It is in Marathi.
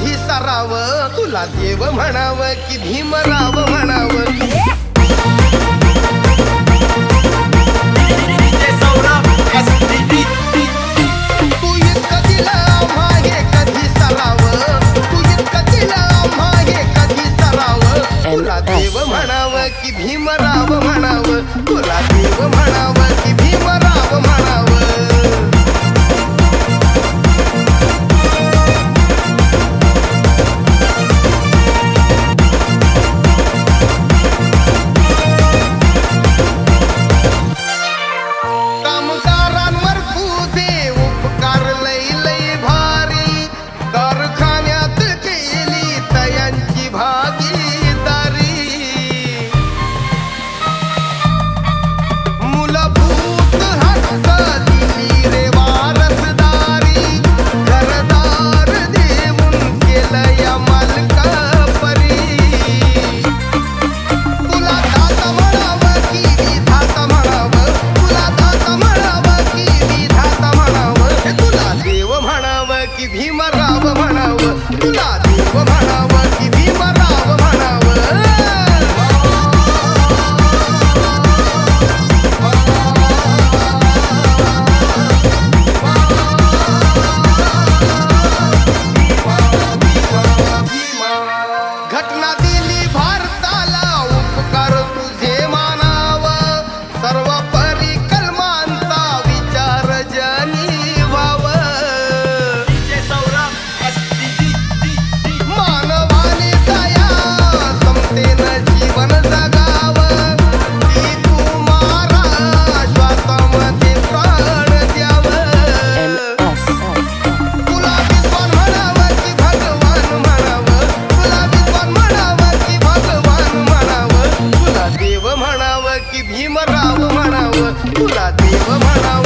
कधी सराव तुला देव म्हणाव की भीमराव म्हणाव. तू इतकं दिलं आम्हा हे कधी सराव तू इतकं दिलं आम्हा कधी सराव. तुला देव म्हणाव की भीमराव म्हणाव तुला Vamos lá.